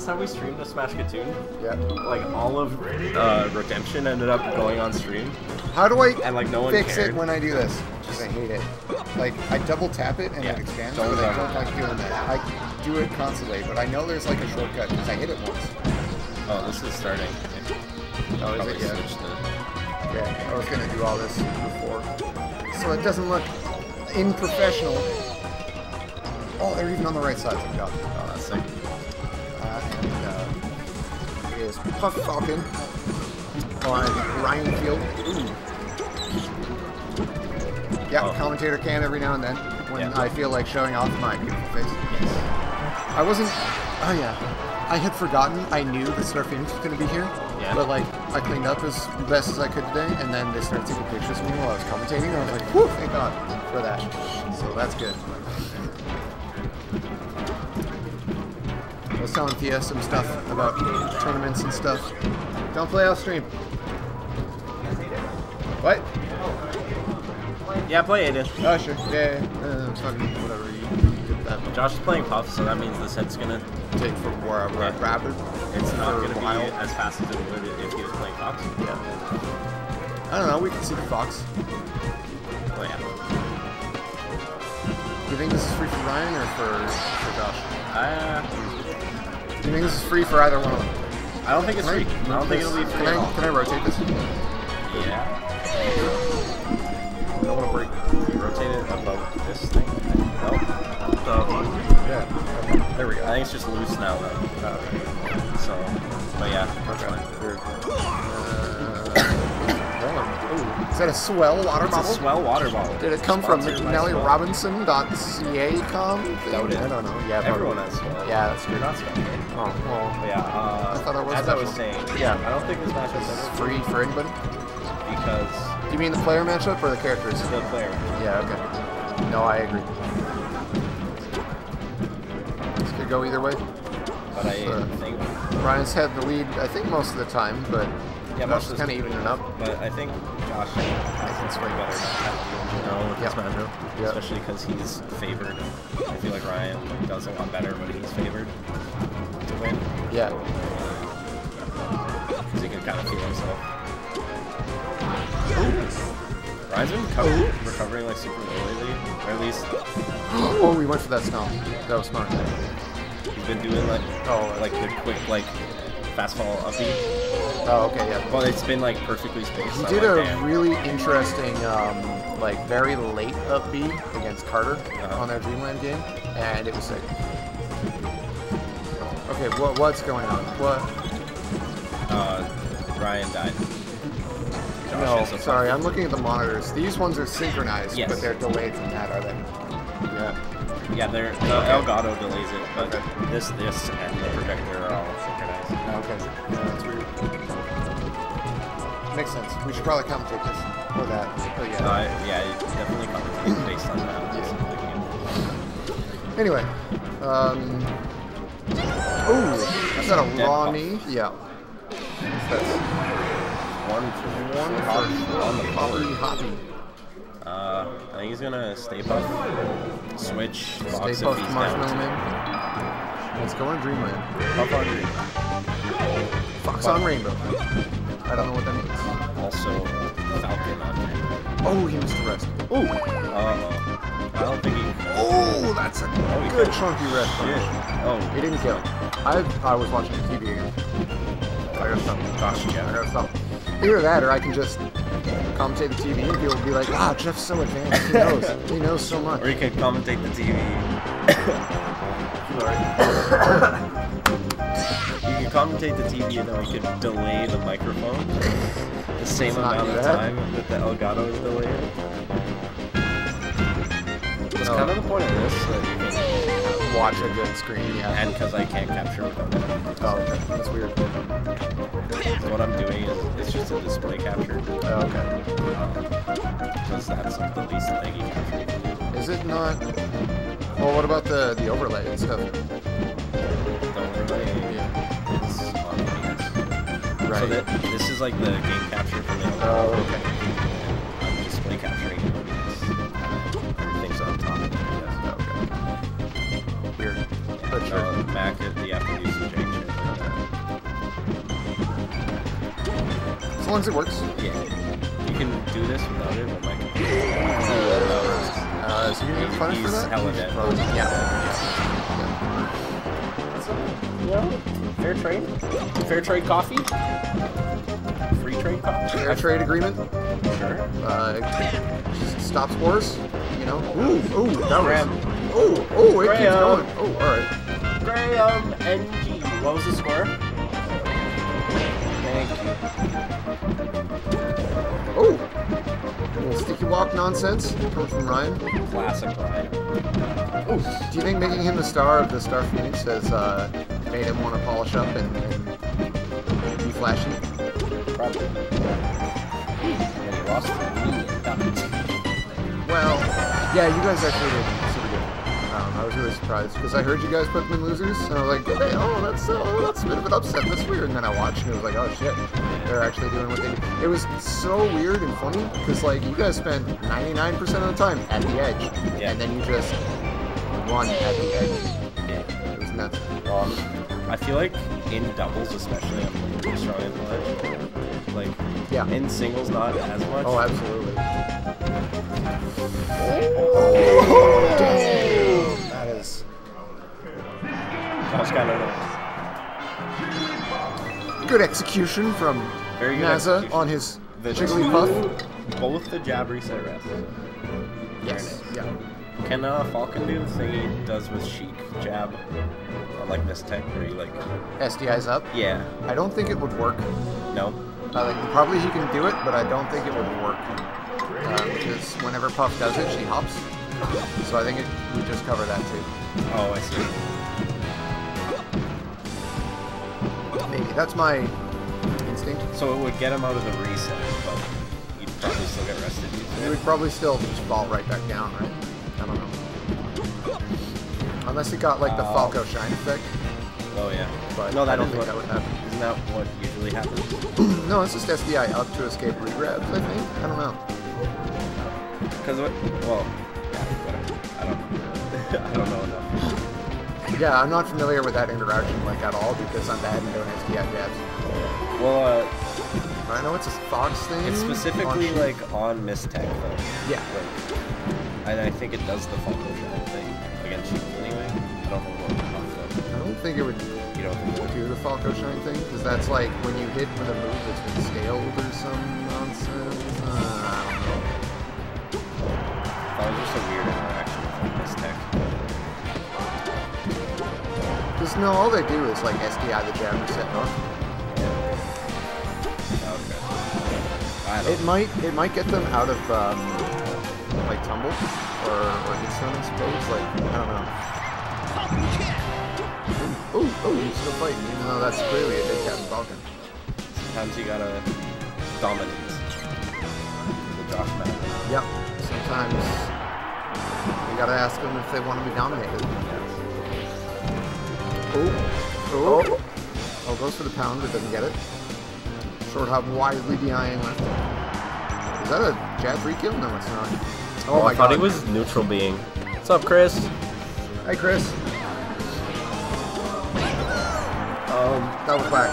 last time we streamed the Smashkatoon, Yeah. like all of uh, Redemption ended up going on stream, How do I and like no one fix cared. it when I do this? Just I hate it. Like I double tap it and Yeah, it expands, don't but I don't like doing that. I do it constantly, but I know there's like a shortcut because I hit it once. Oh, this is starting. Oh, is it? Yeah. the. Yeah. I was gonna do all this before, so it doesn't look unprofessional. Oh, they're even on the right side. Thank God. Oh, that's sick. Uh, is Puff Falcon on Ryan Field. Yeah, Oh. commentator cam every now and then when Yeah. I feel like showing off my beautiful face. I wasn't. Oh yeah, I had forgotten. I knew that StarPhoenix was going to be here, Yeah. but like I cleaned up as best as I could today, and then they started taking pictures of me while I was commentating, and I was like, "Whew, thank God for that." So that's good. I was telling Thea some stuff about tournaments and stuff. Don't play off stream. What? Yeah, play Aiden. Oh sure. Yeah. yeah. Uh, fucking whatever. You, did that. Josh is playing Puff, so that means this head's gonna. Take from where I'm Yeah. rapid. It's not gonna be while. as fast as it would if he was playing Fox. Yeah. I don't know. We can see the fox. Oh yeah. Do you think this is free for Ryan or for for Josh? Uh, Do you think this is free for either one of them? I don't think it's free. I don't think it'll be free Can I can I rotate this? Yeah. I don't want to break. Rotate it above this thing. Nope. So, Yeah. There we go. I think it's just loose now though. Uh. So, but yeah, Okay. Weird. Uh, ooh, is that a swell water It's a swell water bottle. Did it come from Sponsored by Swell. McNallyRobinson.ca com? Doubt. I don't know. Yeah, Everyone probably. has swell. Yeah, that's. You're not swell. Oh, well, yeah, uh, I thought it was as I was saying, Yeah. I don't think this match is free for anybody. because Do you mean the player matchup or the characters? the player. Yeah, okay. No, I agree. This could go either way. But I Uh, think, Ryan's had the lead, I think, most of the time, but yeah, most is kind of evening up. But I think Josh has way better know with this matchup, Yep. especially because he's favored. I feel like Ryan does a lot better when he's favored win Yeah. because he can kind of feel himself. Ryan's been cover- recovering like super lately, or at least oh, we went for that stomp. That was smart. he's been doing like Oh, like the quick like fast fall uppy. Oh, okay, yeah. Well, it's been like perfectly spaced. He did like, a damn. really interesting, um, like very late up B against Carter Uh-huh. on their Dreamland game, and it was sick. Okay, what what's going on? What? Uh, Ryan died. Josh no, sorry, I'm looking at the monitors. These ones are synchronized, Yes. but they're delayed from that, are they? Yeah. Yeah, they're the Elgato delays it, but Okay. this, this, and the projector are all synchronized. Okay. Yeah, that's weird. Makes sense. We should probably commentate this or that. But yeah. Uh, yeah, definitely commentate based on that. Yeah. Anyway, um, ooh, is that a raw puff. knee? Yeah. That's One for one one for on the board. hoppy. Uh, I think he's gonna stay puff, switch, Stay box if puft he's marshmallow man. Let's go on Dreamland. Puff on green. Fox on rainbow. I don't know what that means. Also, Falcon on green. Oh, he missed the rest. Ooh. Uh, that's a he good chunky rest. punch. Shit. Oh, He didn't kill. I I was watching the TV again. I gotta stop. Gosh, yeah. I gotta stop. Either that, or I can just commentate the TV and people will be like, ah, Jeff's so advanced. He knows. he knows so much. Or you can commentate the TV. you can commentate the TV and then we could delay the microphone the same amount of time that the Elgato is delayed. No. kind of the point of this, that you can, Watch a good screen, yeah. and because I can't capture without it. oh, okay. That's weird. So what I'm doing is it's just a display capture, Oh, okay. because that's the least laggy capture. Is it not? Well, what about the the overlay and stuff? The overlay Yeah. is on OBS. So that this is like the game capture for the Elgato. Oh, okay. Yes. Oh, okay. Weird. But sure. Mac, change. As long as it works. Yeah. You can do this without it, but like... Uh, so you for that? Yeah. fair trade. Fair trade coffee. Free trade coffee. Fair trade agreement. Sure. Uh, stops wars. Know. Ooh, ooh, that Graham. was. Ooh, ooh, it keeps going. Oh, all right. Graham NG. What was the score? Thank you. Oh, little sticky walk nonsense comes from Ryan. Classic Ryan. Do you think making him the star of the StarPhoenix has uh, made him want to polish up and, and be flashy? Probably. And he lost to me. Well, yeah, you guys actually did super good. Um, I was really surprised because I heard you guys put them in losers, and I was like, hey, oh, that's oh, that's a bit of an upset. That's weird. And then I watched, and it was like, oh shit, they're actually doing what they. do. It was so weird and funny because like you guys spent 99% of the time at the edge, Yeah. and then you just won at the edge. Yeah. It was nuts. Um, I feel like in doubles, especially, I'm really strong in the ledge. Like, Yeah. in singles, not as much. Oh, absolutely. Oh, That is. Kind of Good execution from Very good NASA execution. on his The Jigglypuff. both the jab reset rest. Yes. Yeah. Can uh, Falcon do the thing he does with Sheik jab? Or like this tech where he like, SDI's up. yeah, I don't think it would work. no, Uh, like, probably he can do it, but I don't think it would work. Whenever Puff does it, she hops. So I think it would just cover that too. oh I see. Maybe. That's my instinct. So it would get him out of the reset, but you'd probably still get rested He would probably still just fall right back down, right? I don't know. Unless it got like the Uh, Falco shine effect. Oh yeah, But no, I don't think what that would happen. Isn't that what usually happens? no, it's just SDI up to escape regrabs, I think. I don't know. Because what? Well, yeah, whatever. I don't. I don't know enough. Yeah, I'm not familiar with that interaction like at all because I'm bad in doing SDI jabs. Well, uh, I know it's a Fox thing. it's specifically Sheik. like on Mistech though. Yeah. Like, and I think it does the Falco Shine thing against you anyway. I don't know what does. I don't think it would You don't think it would? do the Falco Shine thing because that's like when you hit with a move that's been scaled or some nonsense. Uh, was just a weird interaction with Mistech. Because no, all they do is like SDI the reset hook. Okay. It might it might get them out of um, like tumble or or hit stun, I suppose. Like I don't know. Ooh, ooh, he's still fighting, even though that's clearly a big Captain Falcon. Sometimes you gotta dominate. The Josh Madden. Yep. Sometimes gotta ask them if they want to be dominated. Oh, oh, oh, goes for the pound, but doesn't get it. Short hop wisely behind left. Is that a Jad 3 kill? No, it's not. Oh, my I thought god. he was neutral being. What's up, Chris? Hey, Chris. Um, that was whack.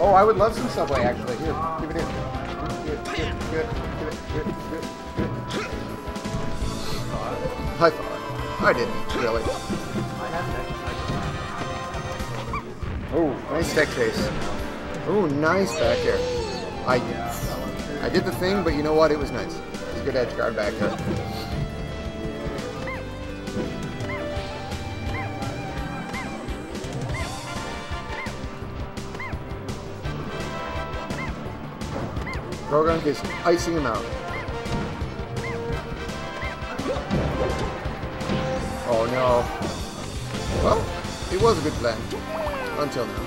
Oh, I would love some Subway, actually. Here, give it here. Good, good, good. I thought. I didn't, really. Oh, nice tech chase. Oh, nice back there. I, I did the thing, but you know what? It was nice. It's a good edge guard back there. Rogunk is icing him out. No. Well, it was a good plan. Until now.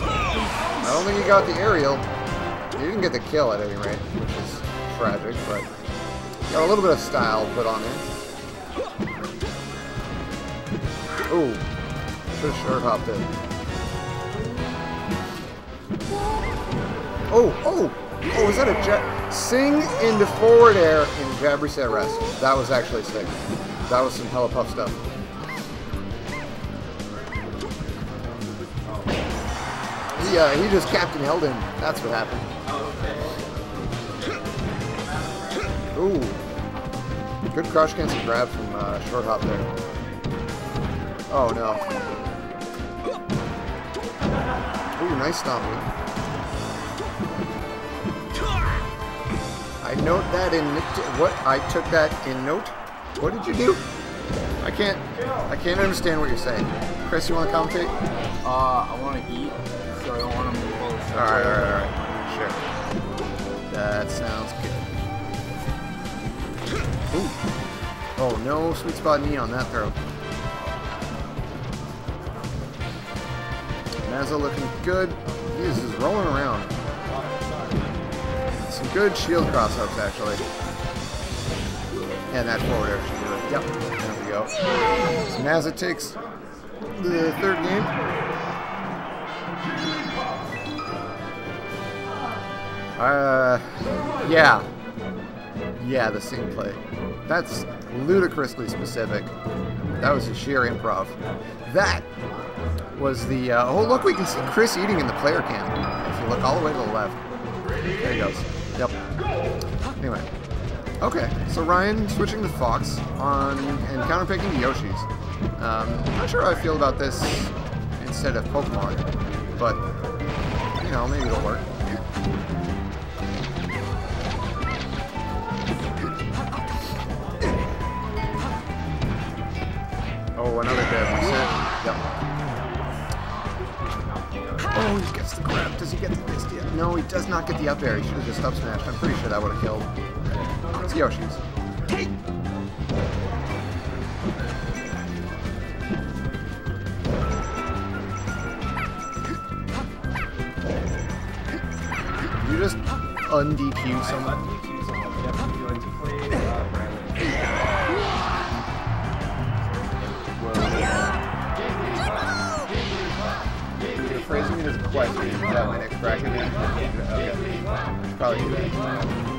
I don't think he got the aerial. He didn't get the kill at any rate, which is tragic, but got a little bit of style put on there. Ooh. Should have short hopped in. Oh, oh! Oh, is that a jab? Sing into forward air in jab reset rest. That was actually sick. That was some hella puff stuff. He, uh, he just Captain held him. That's what happened. Ooh. Good against a grab from uh, short hop there. Oh no. Ooh, nice stomp. I note that in what I took that in note. What did you do? I can't. I can't understand what you're saying. Chris, you want to commentate? Uh, I want to eat, so I don't want to move all the stuff. All right, all right, all right. Sure. That sounds good. Ooh. Oh no, sweet spot knee on that throw. Maza looking good. He's just rolling around. Some good shield cross-ups, actually. And that forward air should do it. Yep, there we go. So Maza takes the third game. Uh, yeah. Yeah, the sing play. That's ludicrously specific. That was a sheer improv. That was the, uh, oh look, we can see Chris eating in the player cam. If you look all the way to the left. There he goes. Yep. Anyway. Okay, so Ryan switching to Fox on and counterpicking Yoshi's. Um, not sure how I feel about this instead of Pokemon, but you know, maybe it'll work. Oh, another reset. Yep. Oh, he gets the grab. Does he get the Misty? No, he does not get the up air. He should have just up smashed. I'm pretty sure that would have killed. It's Yoshi's. You just un-DQ someone. You're phrasing it as a question. Is that my next bracket? Okay. Probably do that.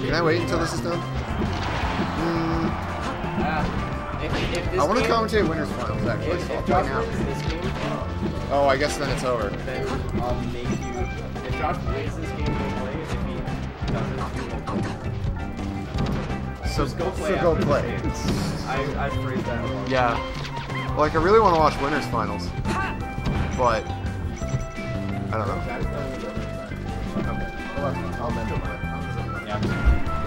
Can I wait until this is done? If, if I want to commentate winners finals actually. If, So I'll if try Josh now. wins this game, Oh, I guess then it's over. then I'll make you. If Josh wins this game, we'll play. If he doesn't. So Just go play. So go play. I I phrased that wrong. Yeah. Like I really want to watch winners finals, but I don't know. That is definitely the Okay. Well, that's fine. I'll amend it.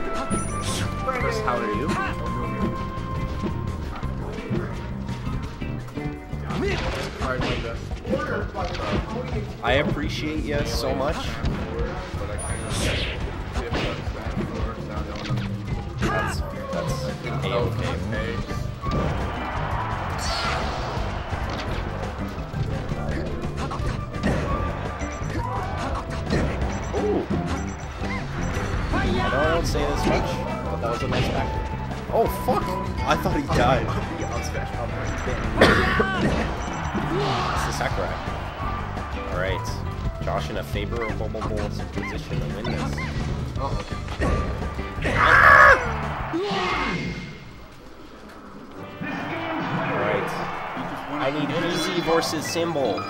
Chris, how are you? I appreciate you so much. That's that's a okay. Ooh. I don't say this much, that was a nice back. Oh fuck! I thought he died. It's the Sakurai. Alright. Josh in a favorable position to win this. Oh, Alright. I need Easy versus Symbol.